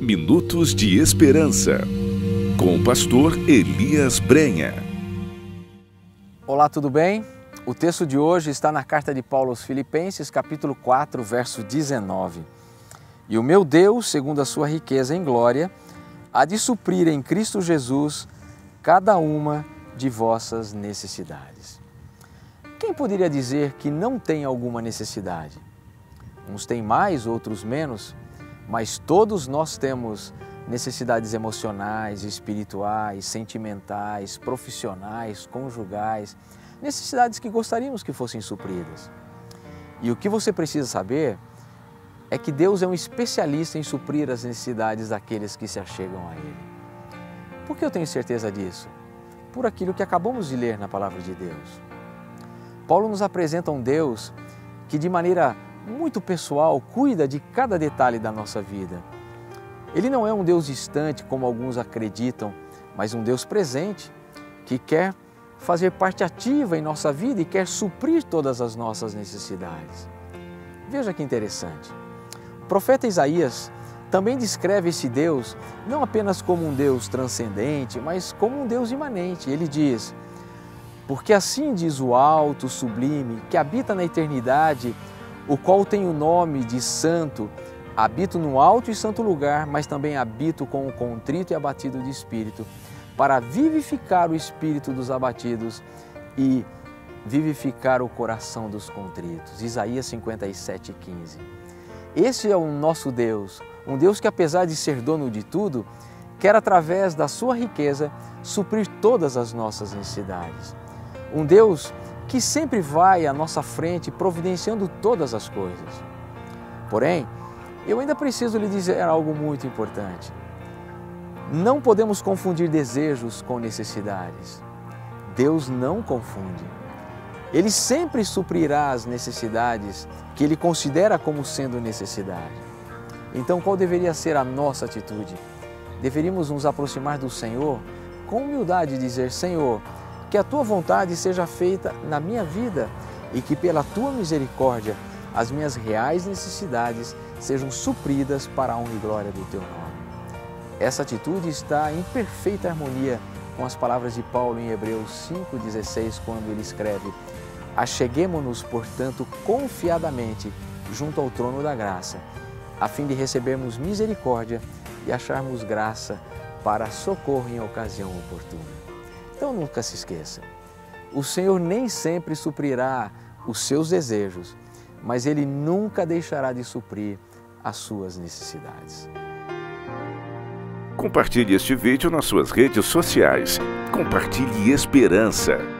Minutos de Esperança, com o pastor Elias Brenha. Olá, tudo bem? O texto de hoje está na carta de Paulo aos Filipenses, capítulo 4, verso 19. E o meu Deus, segundo a sua riqueza em glória, há de suprir em Cristo Jesus cada uma de vossas necessidades. Quem poderia dizer que não tem alguma necessidade? Uns têm mais, outros menos, mas todos nós temos necessidades emocionais, espirituais, sentimentais, profissionais, conjugais, necessidades que gostaríamos que fossem supridas. E o que você precisa saber é que Deus é um especialista em suprir as necessidades daqueles que se achegam a Ele. Por que eu tenho certeza disso? Por aquilo que acabamos de ler na Palavra de Deus. Paulo nos apresenta um Deus que, de maneira muito pessoal, cuida de cada detalhe da nossa vida. Ele não é um Deus distante, como alguns acreditam, mas um Deus presente, que quer fazer parte ativa em nossa vida e quer suprir todas as nossas necessidades. Veja que interessante. O profeta Isaías também descreve esse Deus não apenas como um Deus transcendente, mas como um Deus imanente. Ele diz: Porque assim diz o alto, sublime, que habita na eternidade, o qual tem o nome de Santo, habito no alto e santo lugar, mas também habito com o contrito e abatido de espírito, para vivificar o espírito dos abatidos e vivificar o coração dos contritos. Isaías 57, 15. Esse é o nosso Deus, um Deus que, apesar de ser dono de tudo, quer, através da sua riqueza, suprir todas as nossas necessidades. Um Deus que sempre vai à nossa frente providenciando todas as coisas. Porém, eu ainda preciso lhe dizer algo muito importante. Não podemos confundir desejos com necessidades. Deus não confunde. Ele sempre suprirá as necessidades que ele considera como sendo necessidade. Então, qual deveria ser a nossa atitude? Deveríamos nos aproximar do Senhor com humildade e dizer: Senhor, que a tua vontade seja feita na minha vida e que pela tua misericórdia as minhas reais necessidades sejam supridas para a honra e glória do teu nome. Essa atitude está em perfeita harmonia com as palavras de Paulo em Hebreus 5,16, quando ele escreve: Acheguemo-nos, portanto, confiadamente junto ao trono da graça a fim de recebermos misericórdia e acharmos graça para socorro em ocasião oportuna. Então nunca se esqueça, o Senhor nem sempre suprirá os seus desejos, mas Ele nunca deixará de suprir as suas necessidades. Compartilhe este vídeo nas suas redes sociais. Compartilhe esperança.